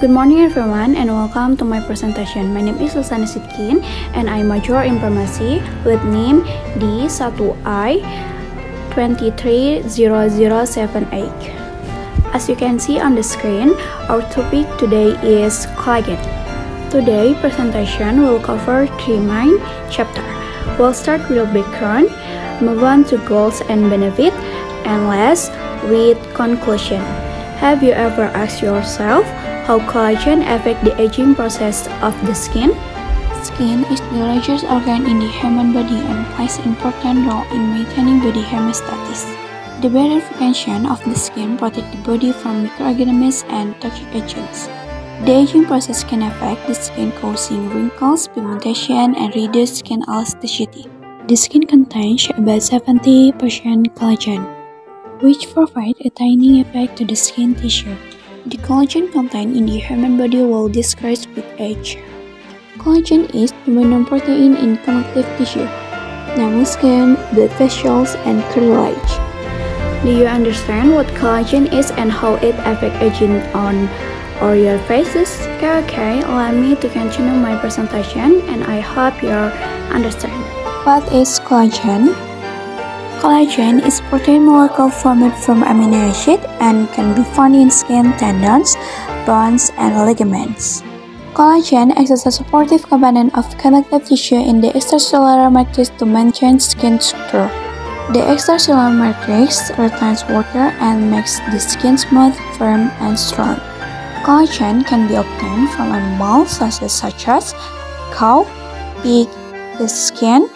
Good morning everyone and welcome to my presentation. My name is Lisaana Shidqin and I'm major in pharmacy with name D1I 230078. As you can see on the screen, our topic today is collagen. Today presentation will cover three main chapter. We'll start with background, move on to goals and benefit, and last with conclusion. Have you ever asked yourself how collagen affects the aging process of the skin? Skin is the largest organ in the human body and plays an important role in maintaining body homeostasis. The better function of the skin protects the body from microorganisms and toxic agents. The aging process can affect the skin causing wrinkles, pigmentation, and reduced skin elasticity. The skin contains about 70% collagen, which provides a tiny effect to the skin tissue. The collagen contained in the human body will decrease with age. Collagen is the main protein in connective tissue, namely skin, blood vessels, and cartilage. Do you understand what collagen is and how it affects aging on or your faces? Okay, okay, allow me to continue my presentation and I hope you understand. What is collagen? Collagen is protein molecule formed from amino acid and can be found in skin, tendons, bones, and ligaments. Collagen acts as a supportive component of connective tissue in the extracellular matrix to maintain skin structure. The extracellular matrix retains water and makes the skin smooth, firm, and strong. Collagen can be obtained from animals such as, such as cow, pig, fish skin,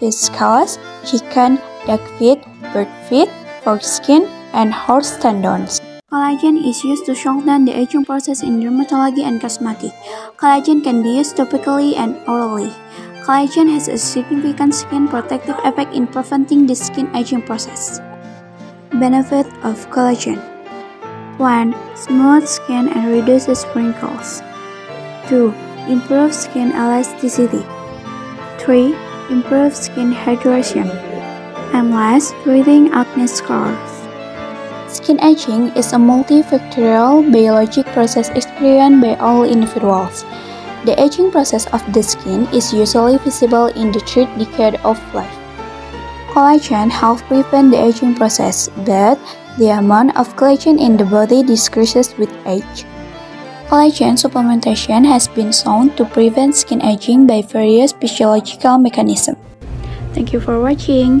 fish scales, chicken, duck feet, bird feet, pork skin, and horse tendons. Collagen is used to shorten the aging process in dermatology and cosmetic. Collagen can be used topically and orally. Collagen has a significant skin protective effect in preventing the skin aging process. Benefit of collagen 1. Smooth skin and reduces wrinkles. 2. Improve skin elasticity. 3. Improve skin hydration and last, treating acne scars. Skin aging is a multifactorial biologic process experienced by all individuals. The aging process of the skin is usually visible in the third decade of life. Collagen helps prevent the aging process, but the amount of collagen in the body decreases with age. Collagen supplementation has been shown to prevent skin aging by various physiological mechanisms. Thank you for watching.